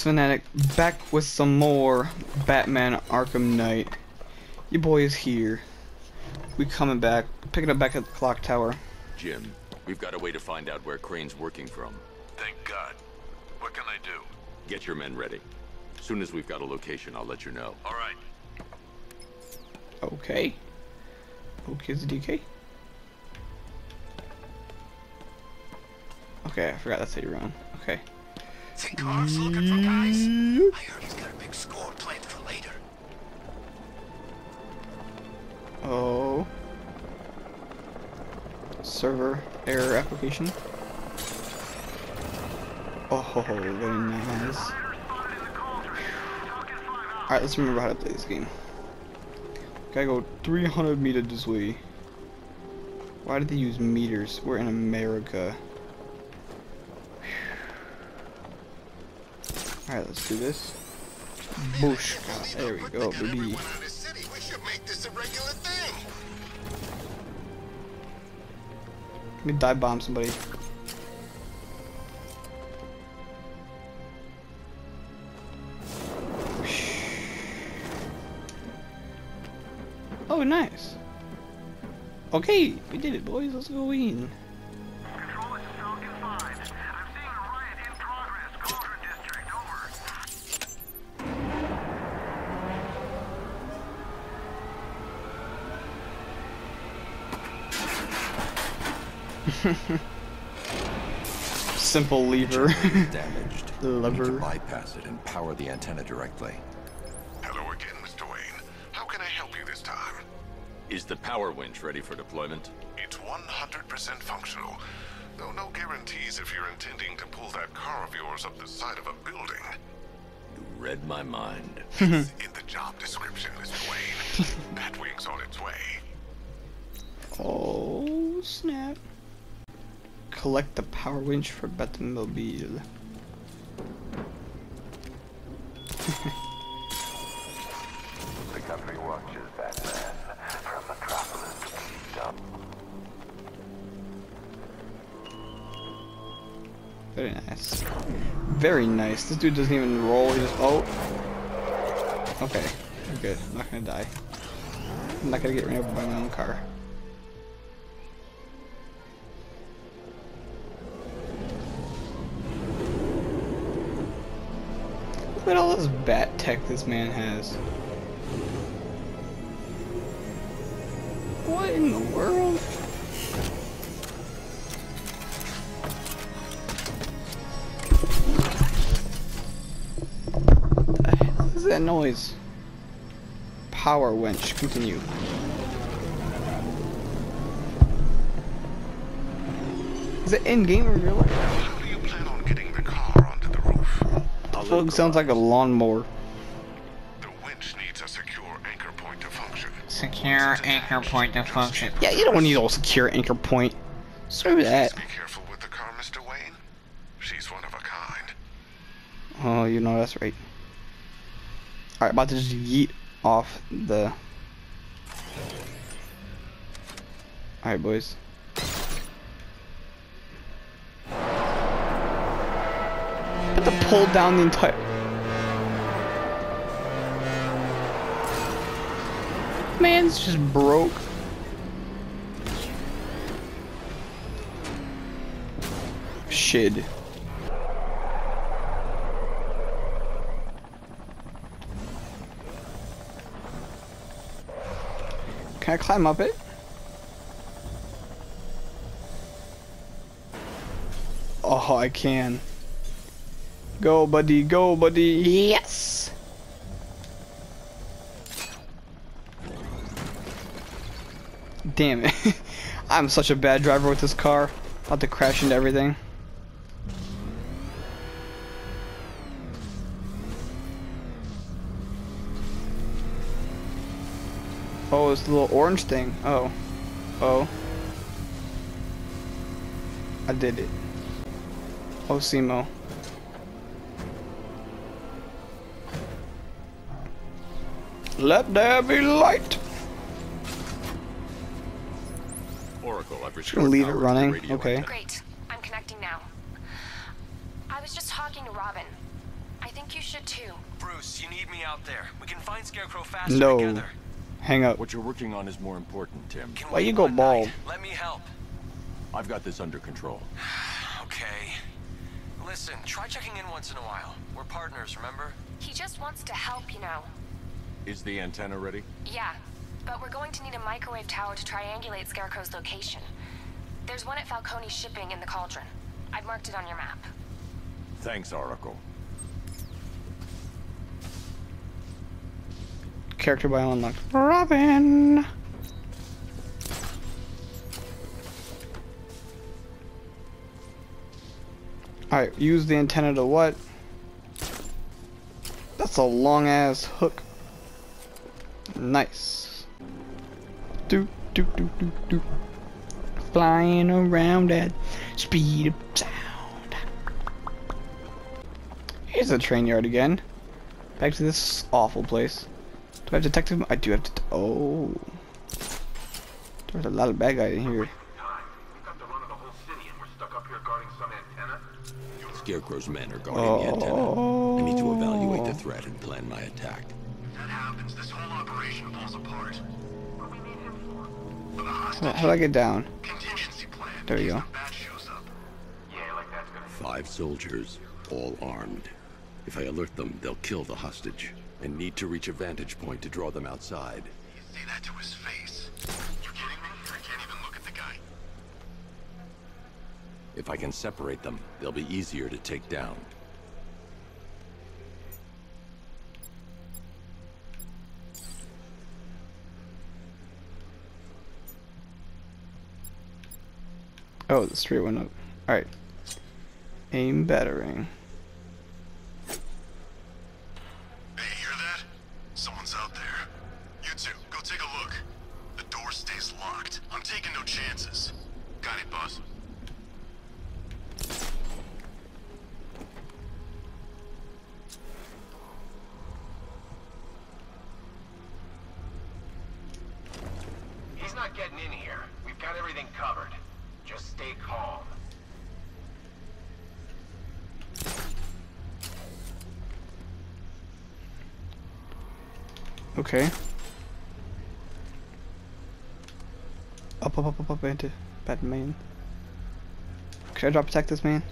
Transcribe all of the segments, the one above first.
Fanatic back with some more Batman Arkham Knight. Your boy is here. We coming back, picking up back at the clock tower. Jim, we've got a way to find out where Crane's working from. Thank God. What can I do? Get your men ready. Soon as we've got a location, I'll let you know. All right. Okay. Okay, is DK? Okay, I forgot that's how you run. Okay. Think Car's looking for guys? I heard he's got a big score planned for later. Oh. Server error application. Oh, very nice. Alright, let's remember how to play this game. Gotta go 300 meters this way. Why did they use meters? We're in America. Alright, let's do this. Boosh. There we go, baby. We should make this a regular thing. Let me dive bomb somebody. Oh, nice. Okay, we did it, boys. Let's go in. Simple lever. damaged. Lever. Need to bypass it and power the antenna directly. Hello again, Mr. Wayne. How can I help you this time? Is the power winch ready for deployment? It's 100% functional. Though no guarantees if you're intending to pull that car of yours up the side of a building. You read my mind. It's in the job description, Mr. Wayne. Batwing's on its way. Oh, snap. Collect the power winch for Batmobile. The country watches Batman from Metropolis Keystone. Very nice. Very nice. This dude doesn't even roll. He just oh. Okay, we're good. I'm not gonna die. I'm not gonna get ran over by my own car. This bat tech this man has. What in the world? the hell is that noise? Power winch, continue. Is it in game or real life? Fuck, sounds like a lawnmower. The winch needs a secure anchor point to function. Secure anchor point to function. Yeah, you don't need a secure anchor point. Screw that. Be careful with the car, Mr. Wayne. She's one of a kind. Oh, you know that's right. Alright, about to just yeet off the. Alright, boys. Pull down the entire. Man, it's just broke. Shit. Can I climb up it? Oh, I can. Go, buddy, go, buddy. Yes! Damn it. I'm such a bad driver with this car. About to crash into everything. Oh, it's the little orange thing. Oh. Oh. I did it. Oh, Simo. Let there be light. Oracle, I've gonna restored leave it power to the running, radio okay. antenna. Great. I'm connecting now. I was just talking to Robin. I think think you should too. Bruce, you need me out there. We can find Scarecrow faster No. together. Hang up. What you're working on is more important, Tim. Can Why wait you go one bald? night. Let me help. I've got this under control. Okay. Listen, try checking in once in a while. We're partners, remember? He just wants to help, you know. Is the antenna ready? Yeah, but we're going to need a microwave tower to triangulate Scarecrow's location. There's one at Falcone Shipping in the Cauldron. I've marked it on your map. Thanks, Oracle. Character bio unlocked. Robin. Alright, use the antenna to what? That's a long ass hook. Nice. Do do do do do. Flying around at speed of sound. Here's the train yard again. Back to this awful place. Do I have detective? I do have to. Oh. There's a lot of bad guys in here. We've got the run of the whole city and we're stuck up here guarding some antenna. Scarecrow's men are guarding the antenna. I need to evaluate the Oh. threat and plan my attack. If that happens, this whole operation falls apart. What do we need him for? For the hostage. How how do I get down? Contingency plan. There we go. shows up. Yeah, like that's gonna Five soldiers, all armed. If I alert them, they'll kill the hostage. and need to reach a vantage point to draw them outside. You say that to his face. You kidding me? I can't even look at the guy. If I can separate them, they'll be easier to take down. Oh, the street went up. Alright. Aim battering. Hey, you hear that? Someone's out there. You two, go take a look. The door stays locked. I'm taking no chances. Got it, boss. He's not getting in here. We've got everything covered. Just stay calm. Okay. Up, up, up, up, up into Batman. Should I drop attack this man?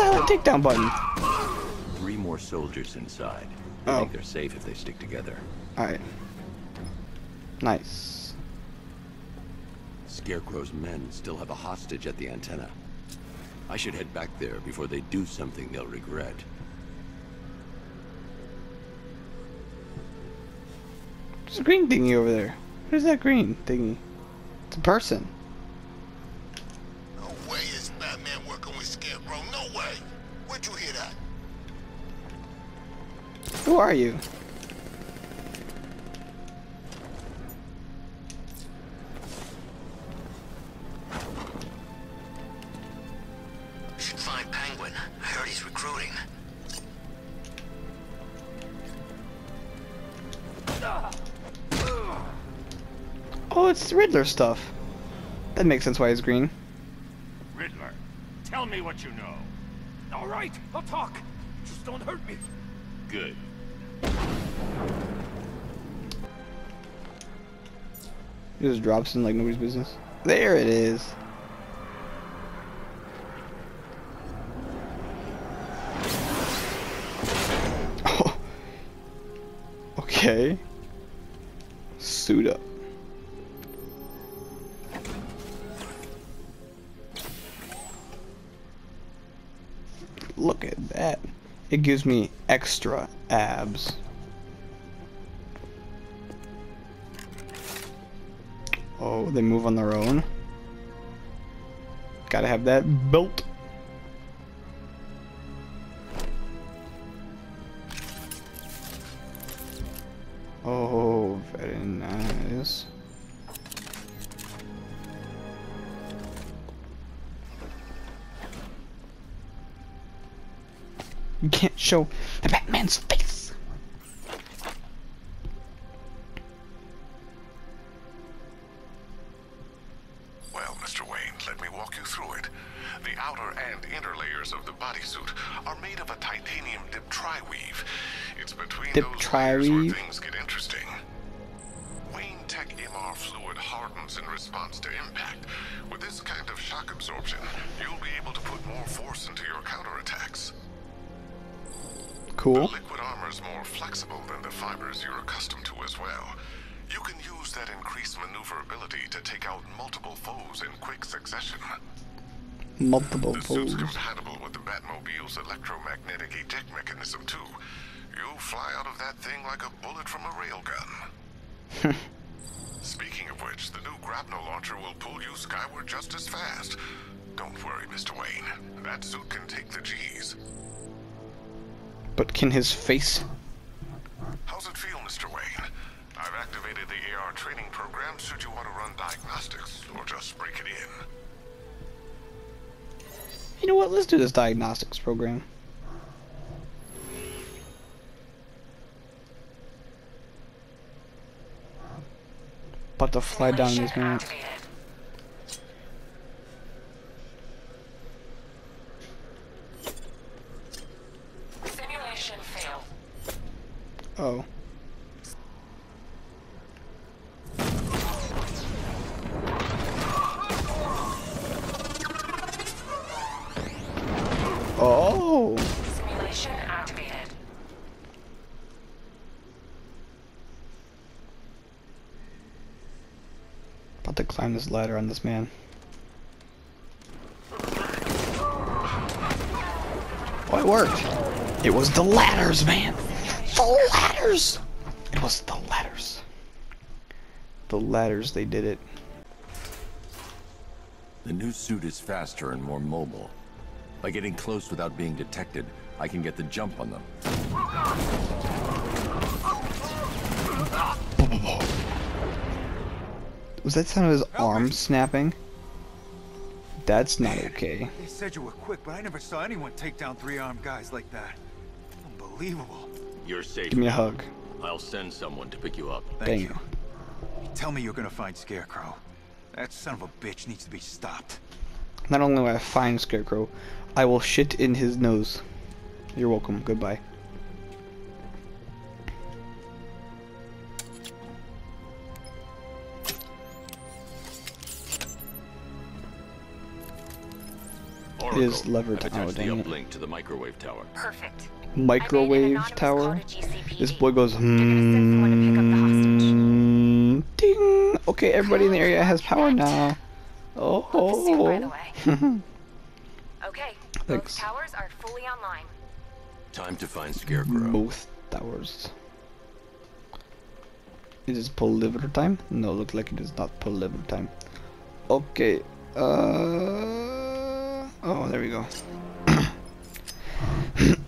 Silent takedown button. Three more soldiers inside. I Oh. think they're safe if they stick together. Alright. Nice. Scarecrow's men still have a hostage at the antenna. I should head back there before they do something they'll regret. There's a green thingy over there. What is that green thingy? It's a person. Where'd you hear that? Who are you? Should find Penguin. I heard he's recruiting. Oh, it's Riddler stuff. That makes sense why he's green. Riddler, tell me what you know. All right, I'll talk. Just don't hurt me. Good. He just drops in like nobody's business. There it is. Look at that. It gives me extra abs. Oh, they move on their own. Gotta have that built. show the Batman's face. Well, Mr. Wayne, let me walk you through it. The outer and inner layers of the bodysuit are made of a titanium dip tri weave. It's between dip those layers flexible than the fibers you're accustomed to as well. You can use that increased maneuverability to take out multiple foes in quick succession. Multiple The suit's foes. compatible with the Batmobile's electromagnetic eject mechanism too. You'll fly out of that thing like a bullet from a railgun. Speaking of which, the new grapnel launcher will pull you skyward just as fast. Don't worry, Mr. Wayne. That suit can take the G's. But can his face? How's it feel, Mr. Wayne? I've activated the AR training program should you want to run diagnostics or just break it in. You know what? Let's do this diagnostics program. But to fly down this man. Simulation failed. Oh. Oh. Simulation activated. About to climb this ladder on this man. Oh, it worked. It was the ladders, man. The ladders. It was the ladders. The ladders, they did it. The new suit is faster and more mobile. By getting close without being detected, I can get the jump on them. Was that sound of his arm snapping? That's not okay. They said you were quick, but I never saw anyone take down three armed guys like that. Unbelievable. You're safe. Give me a hug. I'll send someone to pick you up. Thank Thank you. you. Tell me you're gonna find Scarecrow. That son of a bitch needs to be stopped. Not only will I find Scarecrow, I will shit in his nose. You're welcome. Goodbye. Oracle, is lever I've the dang it. to the microwave tower. Perfect. Microwave tower. This boy goes hmm. Ding. Okay, everybody in the area has power now. Love the suit, by the Oh. way. Okay, both Thanks. towers are fully online. Time to find Scarecrow. Both towers. It is Poliver time? No, look like it is not Poliver time. Okay. Uh. Oh, there we go.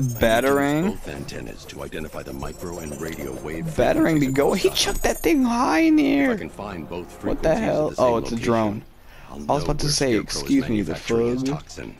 Batarang. Both antennas to identify the micro and radio wave. Be frequencies go. He chucked that thing high in the If I air. can find both What the hell? the Oh, it's a drone. I'll I was about to say, excuse me, the manufacturing toxin.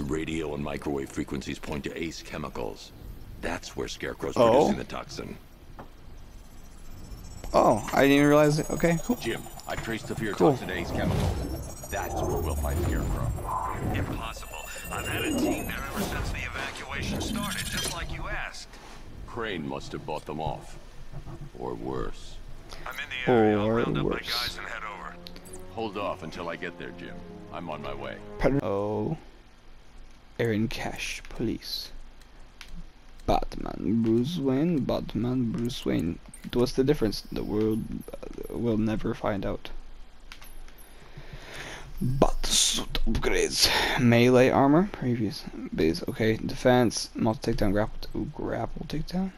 The radio and microwave frequencies point to Ace Chemicals. That's where Scarecrow's Oh. producing the toxin. Oh, I didn't realize it. Okay, cool. Jim, I traced the fear Cool. toxin to Ace Chemicals. That's where we'll find Scarecrow. Impossible. I've had a team there ever since the evacuation started, just like you asked. Crane must have bought them off. Or worse. I'm in the area. I'll Or round up my guys and head over. Hold off until I get there, Jim. I'm on my way. Oh. Aaron Cash, police. Batman, Bruce Wayne, Batman, Bruce Wayne. What's the difference? The world uh, will never find out. Bat suit upgrades. Melee armor, previous base. Okay, defense, multi takedown, grapple, ooh, grapple takedown.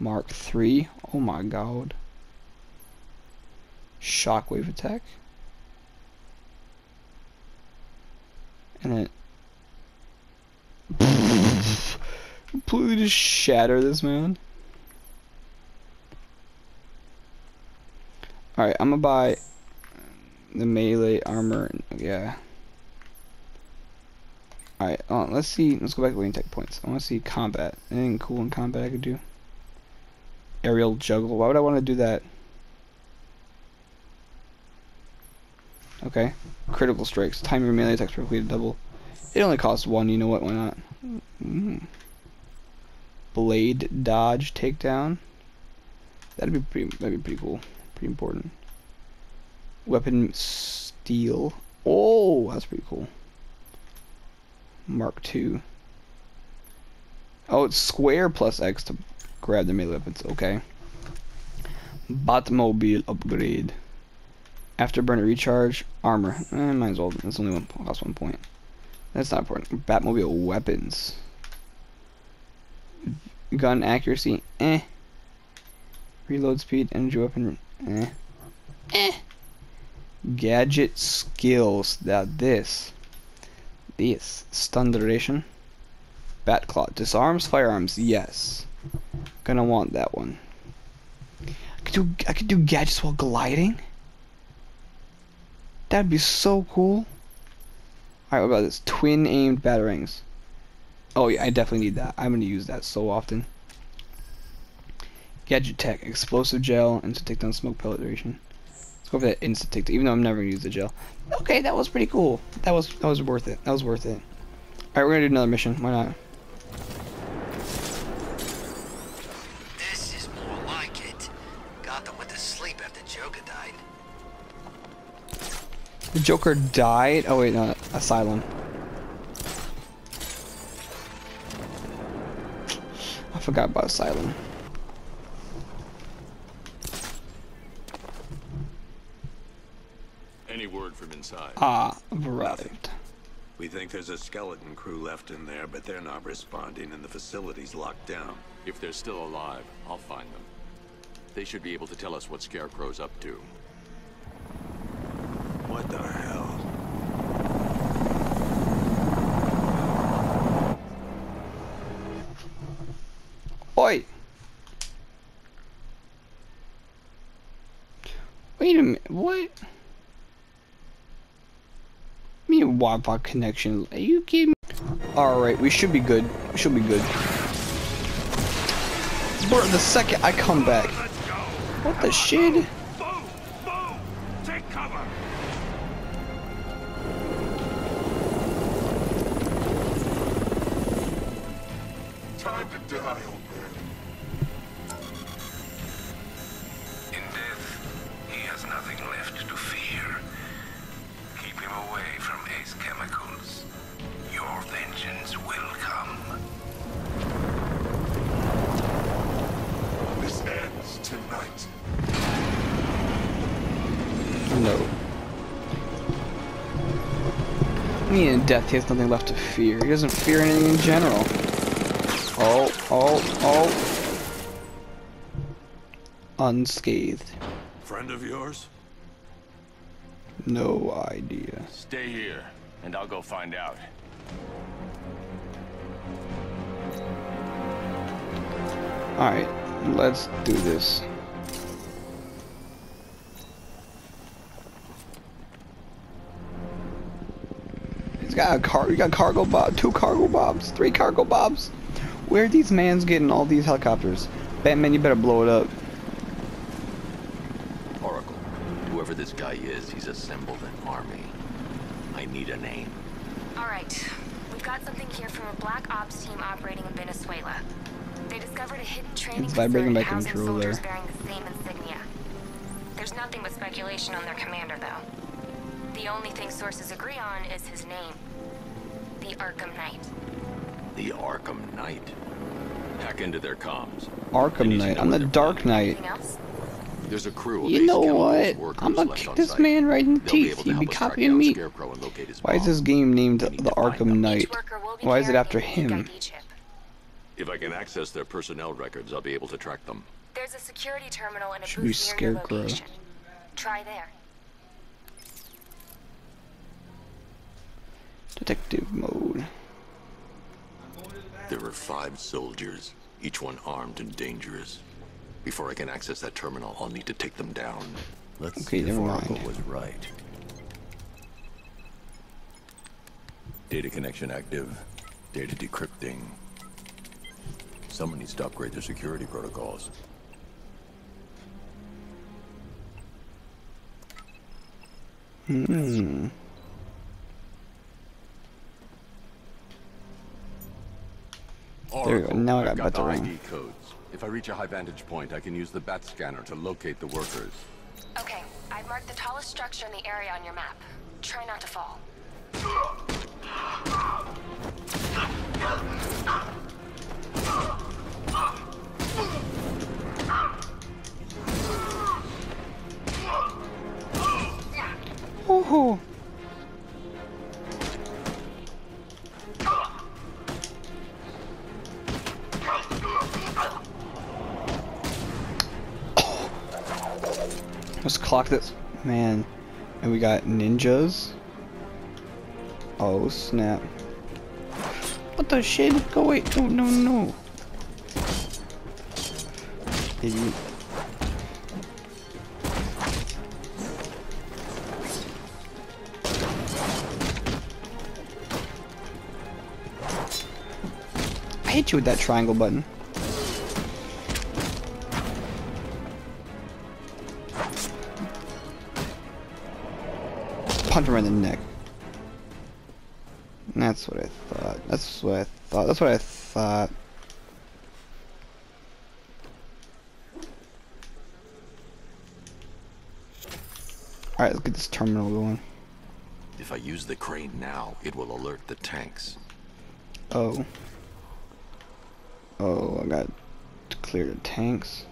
Mark 3. Oh my god. Shockwave attack. And it completely just shatter this man. Alright, I'm gonna buy the melee armor. Yeah. Alright, uh, let's see. Let's go back to WayneTech points. I want to see combat. Anything cool in combat I could do? Aerial juggle. Why would I want to do that? Okay. Critical strikes. Time your melee attacks perfectly to double. It only costs one. You know what? Why not? Mm. Blade dodge takedown. That'd be pretty. That'd be pretty cool. Pretty important. Weapon steal. Oh, that's pretty cool. Mark two. Oh, it's square plus X to grab the melee weapons. Okay. Batmobile upgrade. Afterburner recharge. Armor. Eh, might as well. That's only one. Cost one point. That's not important. Batmobile weapons. Gun accuracy. Eh. Reload speed. Energy weapon. Eh. Eh. Gadget skills. Now this. This. Stun duration. Bat claw. Disarms firearms. Yes. Gonna want that one. I could do I could do gadgets while gliding. That'd be so cool. Alright, what about this? Twin aimed batarangs. Oh yeah, I definitely need that. I'm gonna use that so often. Gadget tech, explosive gel, instant takedown smoke pellet duration. Let's go for that instant takedown, even though I'm never gonna use the gel. Okay, that was pretty cool. That was that was worth it. That was worth it. Alright, we're gonna do another mission. Why not? The Joker died? Oh wait, no, Asylum. I forgot about Asylum. Any word from inside? Ah, I've arrived. We think there's a skeleton crew left in there, but they're not responding and the facility's locked down. If they're still alive, I'll find them. They should be able to tell us what Scarecrow's up to. What the hell? Oi! Wait a minute, what? Me a Wi-Fi connection. Are you kidding me? Alright, we should be good. We should be good. Bro, the second I come back. What the shit? Mean, in death, he has nothing left to fear. He doesn't fear anything in general. Oh, oh, oh. Unscathed. Friend of yours? No idea. Stay here, and I'll go find out. Alright, let's do this. He's got a car. You got cargo bob, two cargo bobs, three cargo bobs. Where are these mans getting all these helicopters? Batman, you better blow it up. Oracle. Whoever this guy is, he's assembled an army. I need a name. All right. We've got something here from a black ops team operating in Venezuela. They discovered a hidden training It's vibrating facility housing controller. soldiers bearing the same insignia. There's nothing but speculation on their commander, though. The only thing sources agree on is his name. The Arkham Knight. The Arkham Knight. Hack into their comms. Arkham Knight. know I'm the Dark Knight. There's a crew of You know what? I'm gonna kick this site. man right in the teeth. He'd be help us track copying me. Scarecrow and locate his Why is this game named the need to find Arkham. Knight? Each worker will be Why is it after him? If I can access their personnel records, I'll be able to track them. There's a security terminal and a Should be booth near your Scarecrow. location. Try there. Detective mode. There are five soldiers, each one armed and dangerous. Before I can access that terminal, I'll need to take them down. Let's Okay, see if never Oracle mind. was right. Data connection active. Data decrypting. Someone needs to upgrade their security protocols. Hmm. There we go. Now I got I've got the ID ring. codes. If I reach a high vantage point, I can use the bat scanner to locate the workers. Okay, I've marked the tallest structure in the area on your map. Try not to fall. Woohoo! Let's clock this. Man. And we got ninjas. Oh, snap. What the shit? Go away. No, no, no. Idiot. I hit you with that triangle button. Punch him right in the neck. That's what I thought. That's what I thought. That's what I thought. Alright, let's get this terminal going. If I use the crane now, it will alert the tanks. Oh. Oh, I got to clear the tanks.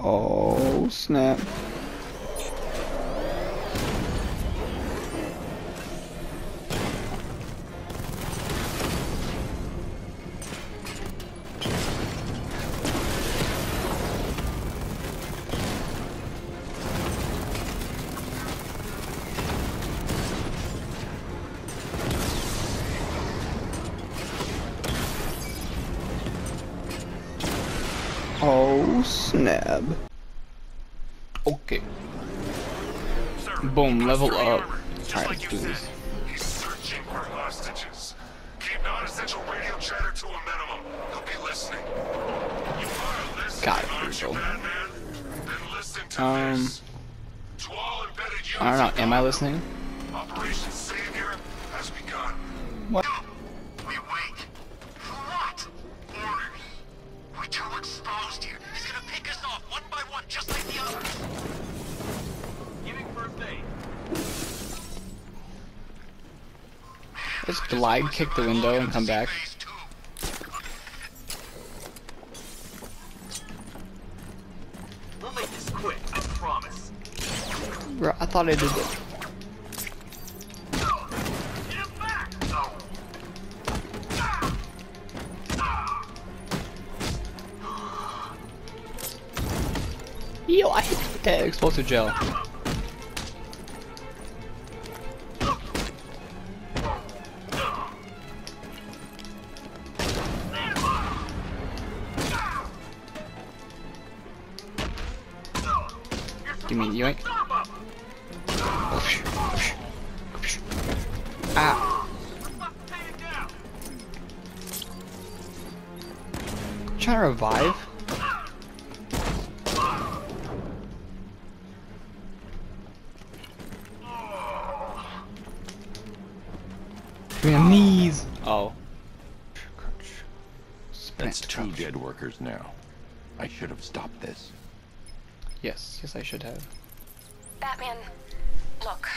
Oh, snap. Boom, level up. Alright, let's do this. He's searching for hostages. Keep non-essential radio chatter to a minimum. He'll be listening. You are listening, Got it, aren't Brutal. Batman? Then listen to Um, this. To all embedded units I don't know, am I listening? Operation Savior has begun. What? Glide kick the window and come back. We'll make this quick, I promise. Bro, I thought I did it. Yo, I hit you that explosive gel. Give me yoink. Ah. Trying to revive? Vietnamese. Oh. That's two dead workers now. I should have stopped this. Yes, yes, I should have. Batman, look,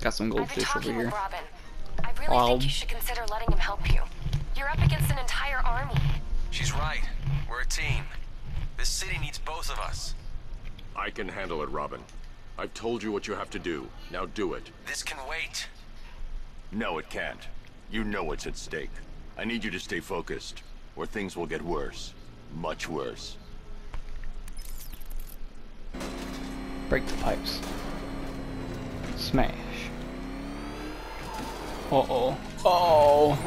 Got some goldfish over here. Robin. I really I'll- think um. you should consider letting him help you. You're up against an entire army. She's right. We're a team. This city needs both of us. I can handle it, Robin. I've told you what you have to do. Now do it. This can wait. No, it can't. You know what's at stake. I need you to stay focused, or things will get worse. Much worse. Break the pipes. Smash. Uh oh. Oh.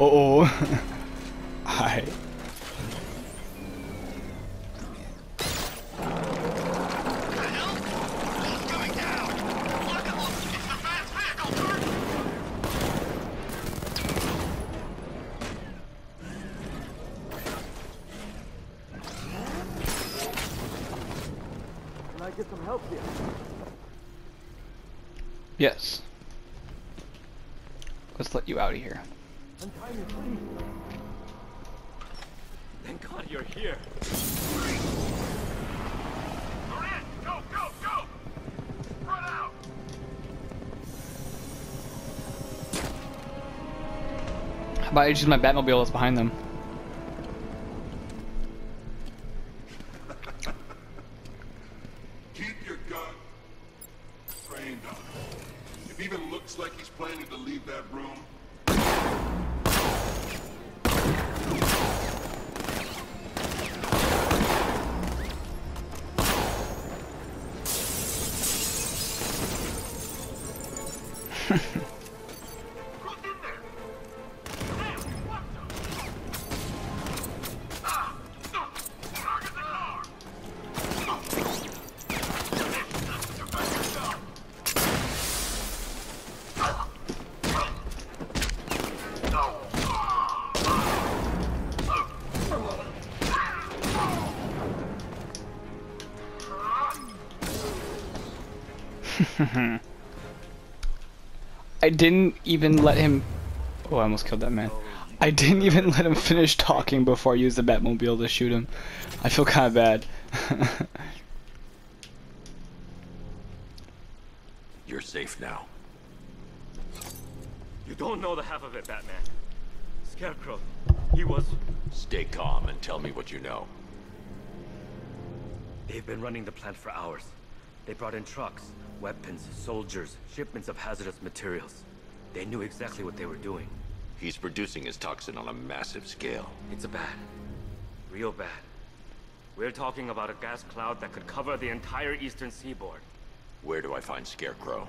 uh oh. Hi. I just my Batmobile that's behind them? Mm-hmm. I didn't even let him. Oh, I almost killed that man. I didn't even let him finish talking before I used the Batmobile to shoot him. I feel kind of bad. You're safe now. You don't know the half of it, Batman. Scarecrow, he was... Stay calm and tell me what you know. They've been running the plant for hours. They brought in trucks, weapons, soldiers, shipments of hazardous materials. They knew exactly what they were doing. He's producing his toxin on a massive scale. It's a bad. Real bad. We're talking about a gas cloud that could cover the entire eastern seaboard. Where do I find Scarecrow?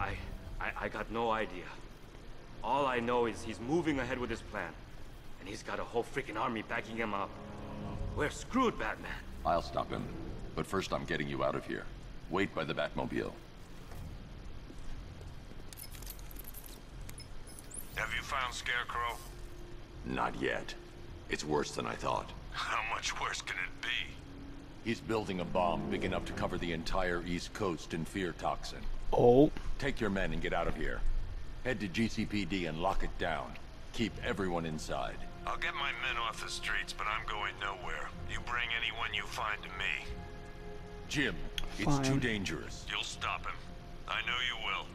I, I, I got no idea. All I know is he's moving ahead with his plan. And he's got a whole freaking army backing him up. We're screwed, Batman. I'll stop him. But first I'm getting you out of here. Wait by the Batmobile. have you found Scarecrow? Not yet. It's worse than I thought. How much worse can it be? He's building a bomb big enough to cover the entire East Coast in fear toxin. oh. Take your men and get out of here. Head to GCPD and lock it down. Keep everyone inside. I'll get my men off the streets, but I'm going nowhere. You bring anyone you find to me. Jim, it's too dangerous. You'll stop him. I know you will.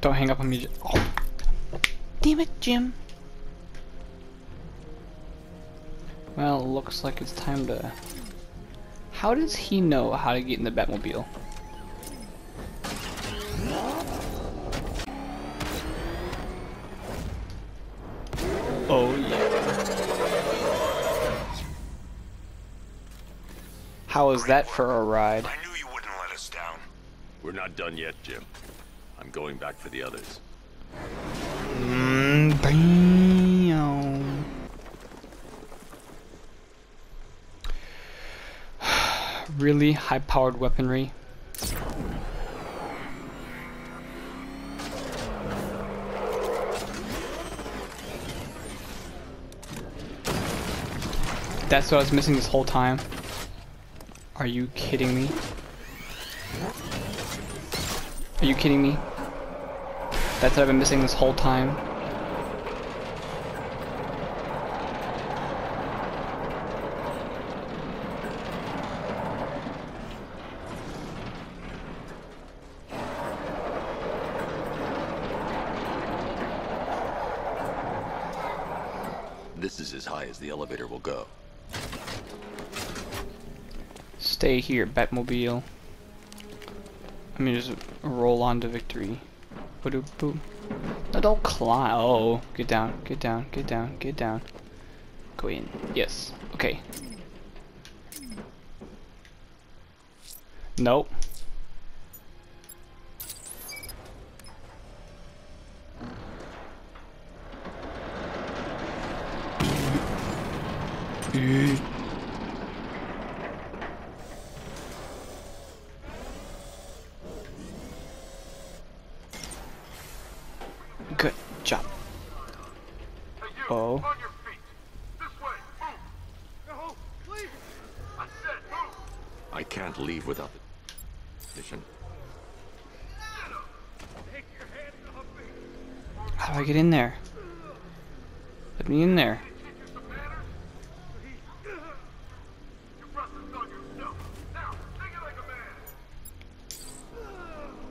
Don't hang up on me. Oh. Damn it, Jim. Well, looks like it's time to. How does he know how to get in the Batmobile? How was that for a ride? I knew you wouldn't let us down. We're not done yet, Jim. I'm going back for the others. Mm, bam. really high-powered weaponry. That's what I was missing this whole time. Are you kidding me? Are you kidding me? That's what I've been missing this whole time. This is as high as the elevator will go. Stay here, Batmobile. I mean, just roll on to victory. No, don't climb. Oh, get down, get down, get down, get down. Go in. Yes. Okay. Nope. Good job. Oh. I can't leave without the mission. How do I get in there? Let me in there.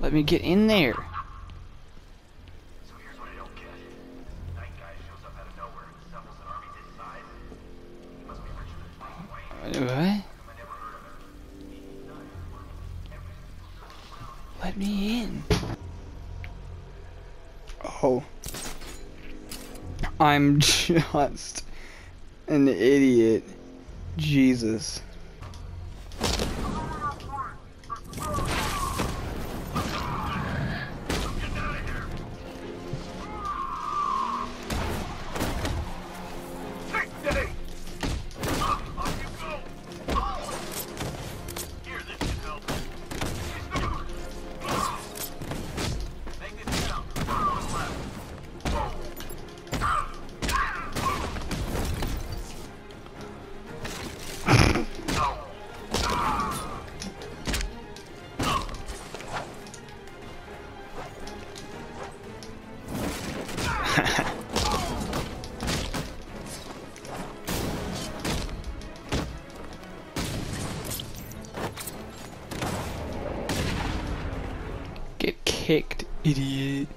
Let me get in there. What? Let me in. Oh. I'm just an idiot. Jesus. Kicked, idiot.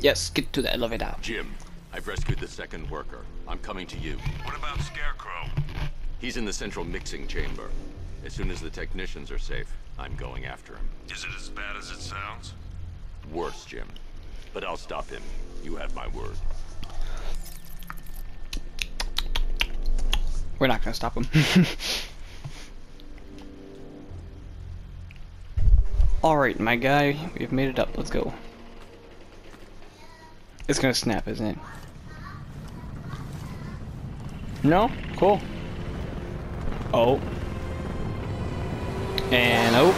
Yes, get to the elevator. Jim, I've rescued the second worker. I'm coming to you. What about Scarecrow? He's in the central mixing chamber. As soon as the technicians are safe, I'm going after him. Is it as bad as it sounds? Worse, Jim. But I'll stop him. You have my word. We're not gonna stop him. Alright, my guy, we've made it up. Let's go. It's gonna snap, isn't it? No? Cool. Oh. And oh.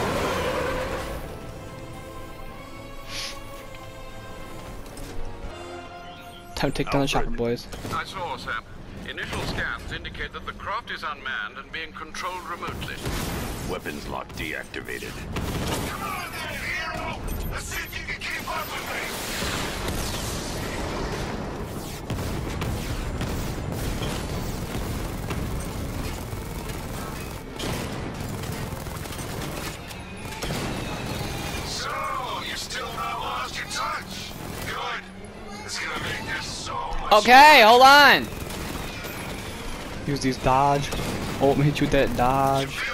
Time to take down the chopper, boys. I saw, Sam. Initial scans indicate that the craft is unmanned and being controlled remotely. Weapons lock deactivated. Come on then, hero! Let's see if you can keep up with me! So, you still not lost your touch? Good. It's gonna make this so much Okay, hold on. Use these dodge. Oh, let hit you with that dodge.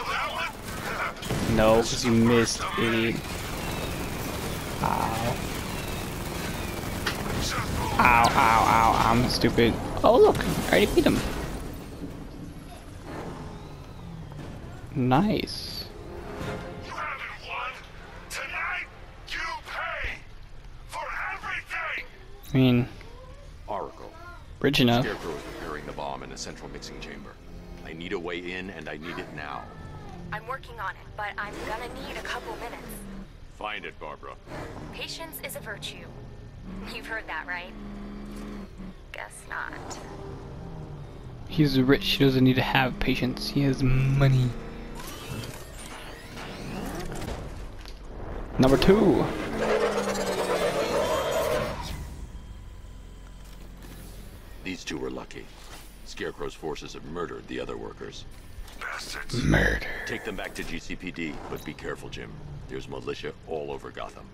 No, because you missed, idiot. Ow. Ow, ow, ow, I'm stupid. Oh, look, I already beat him. Nice. Tonight, you pay for everything! I mean, Oracle. Bridge enough. Scarecrow is preparing the bomb in the central mixing chamber. I need a way in, and I need it now. I'm working on it, but I'm gonna need a couple minutes. Find it, Barbara. Patience is a virtue. You've heard that, right? Guess not. he's rich, he doesn't need to have patience, he has money. Number two. These two were lucky. Scarecrow's forces have murdered the other workers. Bastards. Murder. Take them back to GCPD, but be careful, Jim. There's militia all over Gotham.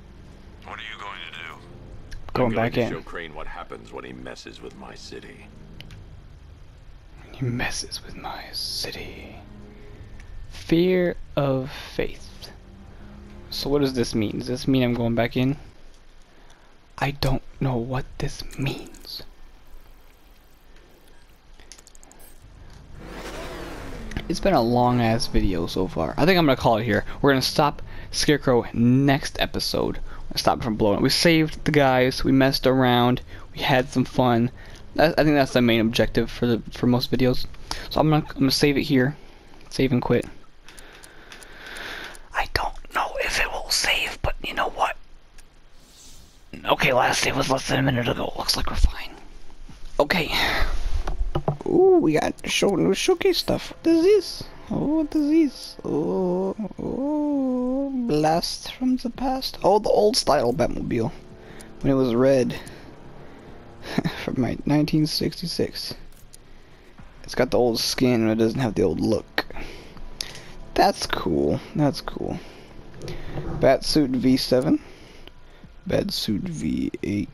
What are you going to do? Going I'm back going in. show Crane what happens when he messes with my city. When He messes with my city. Fear of faith. So what does this mean? Does this mean I'm going back in? I don't know what this means. It's been a long ass video so far. I think I'm gonna call it here. We're gonna stop Scarecrow next episode. Stop it from blowing. We saved the guys. We messed around. We had some fun. I think that's the main objective for the for most videos. So I'm gonna I'm gonna save it here. Save and quit. I don't know if it will save, but you know what? Okay, last save was less than a minute ago. Looks like we're fine. Okay. Ooh, we got show new showcase stuff. What is this? Oh, what is this? Oh, oh, blast from the past. Oh, the old style Batmobile when it was red from my 1966. It's got the old skin, and it doesn't have the old look. That's cool. That's cool. Batsuit V7. Batsuit V8.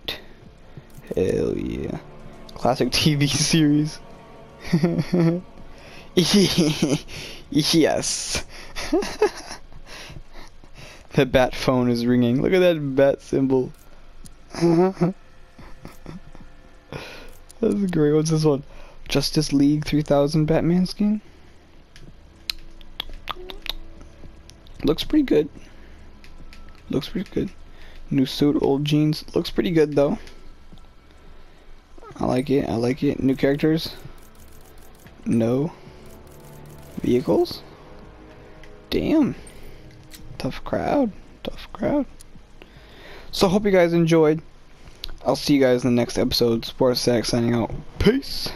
Hell yeah. Classic TV series. yes. the bat phone is ringing. Look at that bat symbol. That's great. What's this one? Justice League 3000 Batman skin? Looks pretty good. Looks pretty good. New suit, old jeans. Looks pretty good though. I like it. I like it. New characters. No. Vehicles. Damn. Tough crowd. Tough crowd. So hope you guys enjoyed. I'll see you guys in the next episode. Sports Sack signing out. Peace.